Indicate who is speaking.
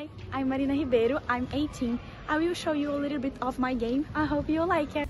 Speaker 1: Hi, I'm Marina Ribeiro. I'm 18. I will show you a little bit of my game. I hope you like it.